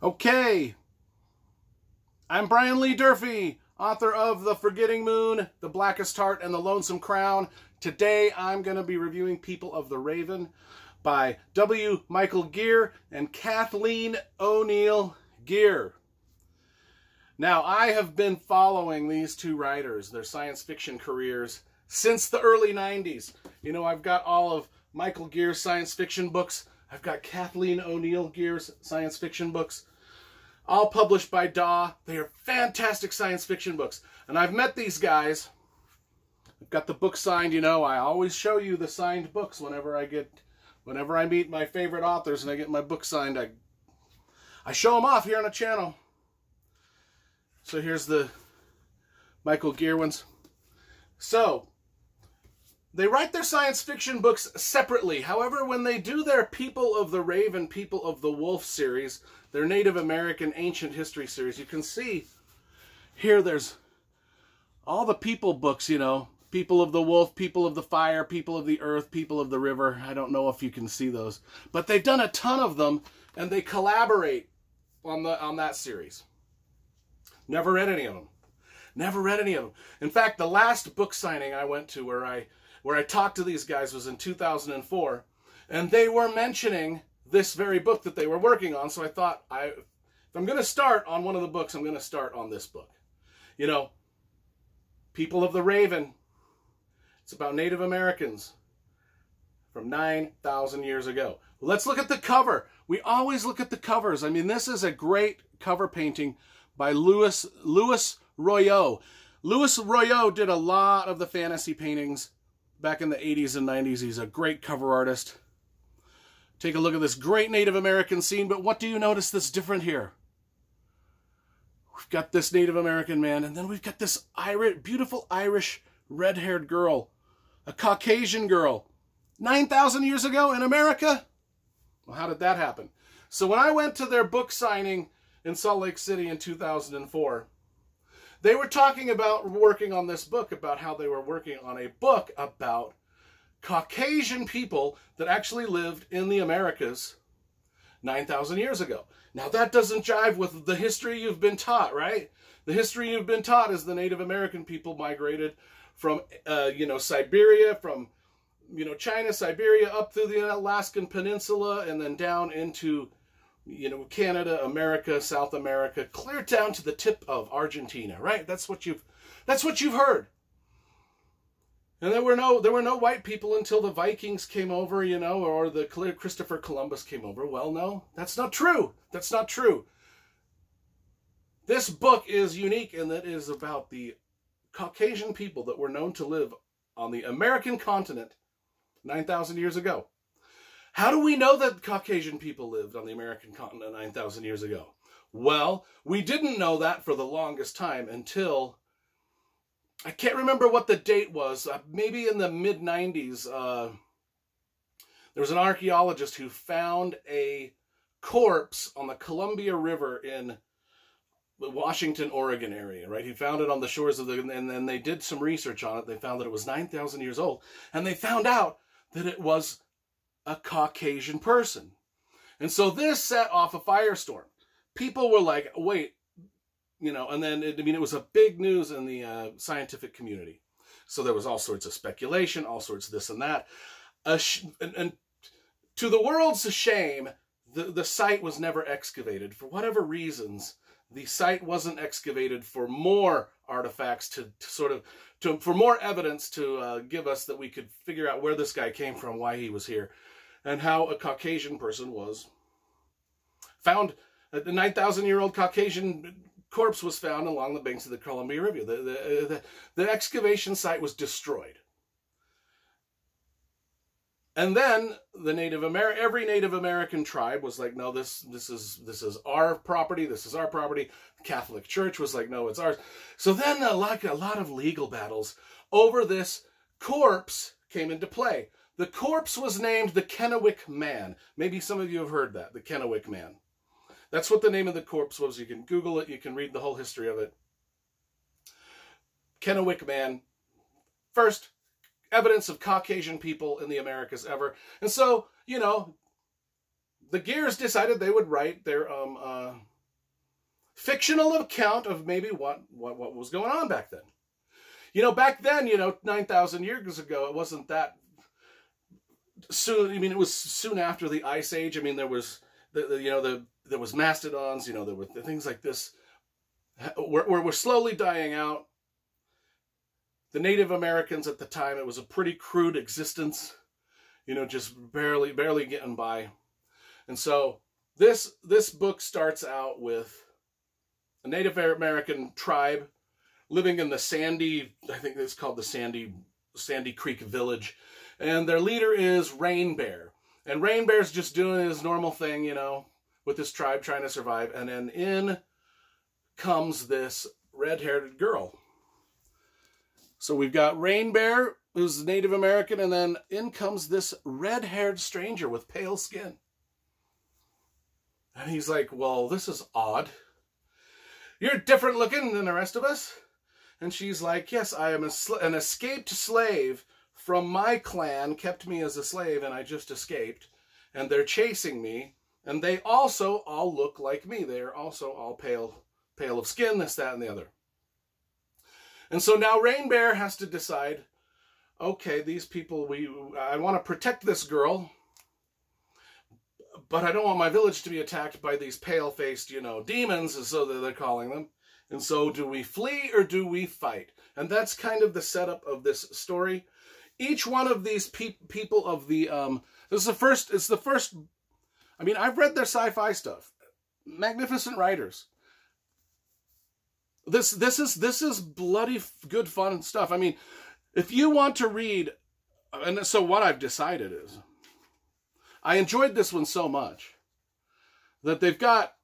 Okay. I'm Brian Lee Durfee, author of The Forgetting Moon, The Blackest Heart, and The Lonesome Crown. Today I'm going to be reviewing People of the Raven by W. Michael Gear and Kathleen O'Neal Gear. Now, I have been following these two writers, their science fiction careers, since the early 90s. You know, I've got all of Michael Gear's science fiction books. I've got Kathleen O'Neal Gear's science fiction books all published by DAW. They are fantastic science fiction books. And I've met these guys. I've got the book signed, you know, I always show you the signed books whenever I get, whenever I meet my favorite authors and I get my book signed, I, I show them off here on the channel. So here's the Michael Gear ones. So, they write their science fiction books separately. However, when they do their People of the Raven, People of the Wolf series, their Native American ancient history series, you can see here there's all the people books, you know, People of the Wolf, People of the Fire, People of the Earth, People of the River. I don't know if you can see those, but they've done a ton of them and they collaborate on the on that series. Never read any of them. Never read any of them. In fact, the last book signing I went to where I where I talked to these guys was in 2004, and they were mentioning this very book that they were working on. So I thought, I, if I'm going to start on one of the books, I'm going to start on this book. You know, People of the Raven. It's about Native Americans from 9,000 years ago. Let's look at the cover. We always look at the covers. I mean, this is a great cover painting by Louis, Luis Royo. Luis Royo did a lot of the fantasy paintings back in the 80s and 90s. He's a great cover artist. Take a look at this great Native American scene, but what do you notice that's different here? We've got this Native American man, and then we've got this Irish, beautiful Irish red-haired girl, a Caucasian girl. 9,000 years ago in America? Well, how did that happen? So when I went to their book signing in Salt Lake City in 2004, they were talking about working on this book, about how they were working on a book about Caucasian people that actually lived in the Americas 9,000 years ago. Now, that doesn't jive with the history you've been taught, right? The history you've been taught is the Native American people migrated from, uh, you know, Siberia, from, you know, China, Siberia, up through the Alaskan Peninsula, and then down into you know, Canada, America, South America, clear down to the tip of Argentina, right? That's what you've that's what you've heard. And there were no there were no white people until the Vikings came over, you know, or the Christopher Columbus came over. Well, no, that's not true. That's not true. This book is unique in that it is about the Caucasian people that were known to live on the American continent 9,000 years ago. How do we know that Caucasian people lived on the American continent 9,000 years ago? Well, we didn't know that for the longest time until I can't remember what the date was. Uh, maybe in the mid 90s, uh, there was an archaeologist who found a corpse on the Columbia River in the Washington, Oregon area, right? He found it on the shores of the, and then they did some research on it. They found that it was 9,000 years old. And they found out that it was a Caucasian person. And so this set off a firestorm. People were like, wait, you know, and then, it, I mean, it was a big news in the uh, scientific community. So there was all sorts of speculation, all sorts of this and that. and, and to the world's shame, the, the site was never excavated. For whatever reasons, the site wasn't excavated for more artifacts to, to sort of, to, for more evidence to uh, give us that we could figure out where this guy came from, why he was here and how a Caucasian person was found. Uh, the 9,000 year old Caucasian corpse was found along the banks of the Columbia River. The, the, uh, the, the excavation site was destroyed. And then the Native Amer every Native American tribe was like, no, this this is this is our property. This is our property. The Catholic Church was like, no, it's ours. So then, uh, a lot, a lot of legal battles over this corpse came into play. The corpse was named the Kennewick Man. Maybe some of you have heard that, the Kennewick Man. That's what the name of the corpse was. You can Google it. You can read the whole history of it. Kennewick Man. First evidence of Caucasian people in the Americas ever. And so, you know, the Gears decided they would write their um, uh, fictional account of maybe what, what, what was going on back then. You know, back then, you know, 9,000 years ago, it wasn't that soon. I mean, it was soon after the Ice Age. I mean, there was, the, the you know, the there was mastodons, you know, there were things like this were, were, were slowly dying out. The Native Americans at the time, it was a pretty crude existence, you know, just barely, barely getting by. And so this, this book starts out with a Native American tribe living in the Sandy, I think it's called the Sandy, Sandy Creek Village. And their leader is Rain Bear. And Rain Bear's just doing his normal thing, you know, with his tribe trying to survive. And then in comes this red-haired girl. So we've got Rain Bear, who's Native American, and then in comes this red-haired stranger with pale skin. And he's like, well, this is odd. You're different looking than the rest of us. And she's like, yes, I am a an escaped slave from my clan, kept me as a slave, and I just escaped. And they're chasing me. And they also all look like me. They are also all pale, pale of skin, this, that, and the other. And so now Rain Bear has to decide, okay, these people, we, I want to protect this girl, but I don't want my village to be attacked by these pale-faced, you know, demons, so that they're calling them. And so do we flee or do we fight? And that's kind of the setup of this story. Each one of these pe people of the, um, this is the first, it's the first, I mean, I've read their sci-fi stuff. Magnificent writers. This, this is, this is bloody good fun stuff. I mean, if you want to read, and so what I've decided is, I enjoyed this one so much that they've got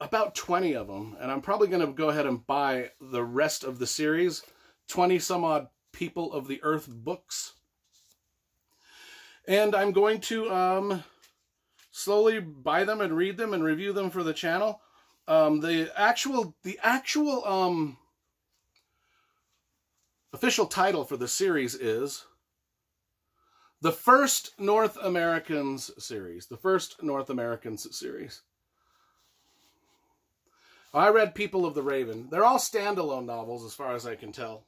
about 20 of them, and I'm probably going to go ahead and buy the rest of the series, 20 some odd People of the Earth books. And I'm going to um, slowly buy them and read them and review them for the channel. Um, the actual, the actual um, official title for the series is the first North Americans series. The first North Americans series. I read People of the Raven. They're all standalone novels as far as I can tell.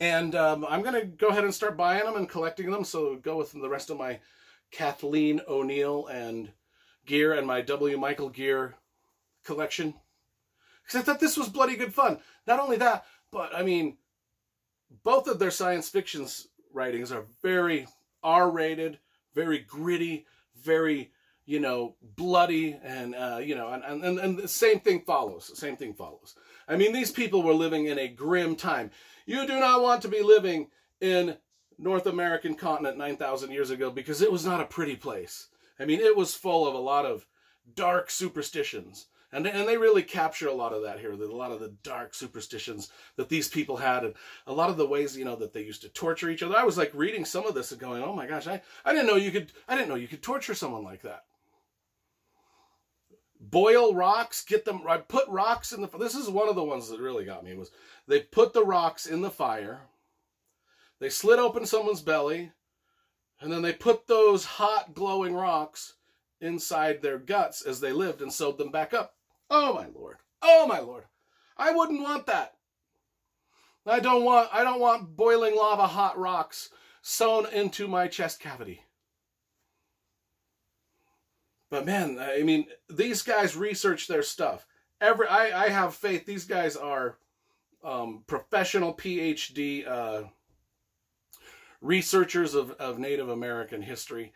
And um, I'm going to go ahead and start buying them and collecting them. So go with the rest of my Kathleen O'Neal and Gear and my W. Michael Gear collection. Because I thought this was bloody good fun. Not only that, but I mean, both of their science fiction writings are very R-rated, very gritty, very you know, bloody and, uh, you know, and, and, and the same thing follows. The same thing follows. I mean, these people were living in a grim time. You do not want to be living in North American continent 9,000 years ago because it was not a pretty place. I mean, it was full of a lot of dark superstitions. And, and they really capture a lot of that here, a lot of the dark superstitions that these people had, and a lot of the ways, you know, that they used to torture each other. I was like reading some of this and going, oh my gosh, I, I didn't know you could, I didn't know you could torture someone like that boil rocks, get them, I put rocks in the, this is one of the ones that really got me, was they put the rocks in the fire, they slit open someone's belly, and then they put those hot glowing rocks inside their guts as they lived and sewed them back up. Oh my lord. Oh my lord. I wouldn't want that. I don't want I don't want boiling lava hot rocks sewn into my chest cavity. But man, I mean, these guys research their stuff. Every I, I have faith these guys are um, professional PhD uh, researchers of, of Native American history.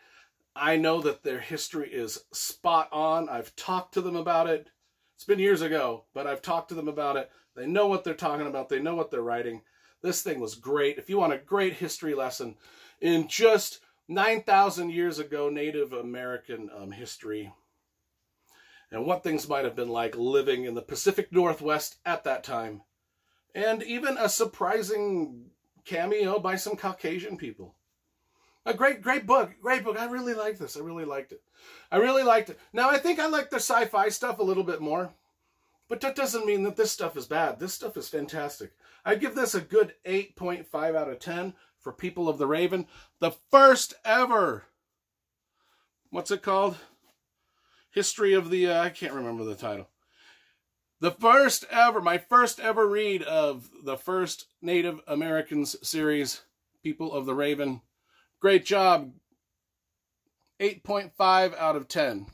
I know that their history is spot on. I've talked to them about it. It's been years ago, but I've talked to them about it. They know what they're talking about. They know what they're writing. This thing was great. If you want a great history lesson in just 9,000 years ago, Native American um, history and what things might have been like living in the Pacific Northwest at that time. And even a surprising cameo by some Caucasian people. A great, great book. Great book. I really like this. I really liked it. I really liked it. Now, I think I like the sci-fi stuff a little bit more. But that doesn't mean that this stuff is bad. This stuff is fantastic. I give this a good 8.5 out of 10 for People of the Raven, the first ever what's it called? History of the, uh, I can't remember the title. The first ever, my first ever read of the first Native Americans series, People of the Raven. Great job. 8.5 out of 10.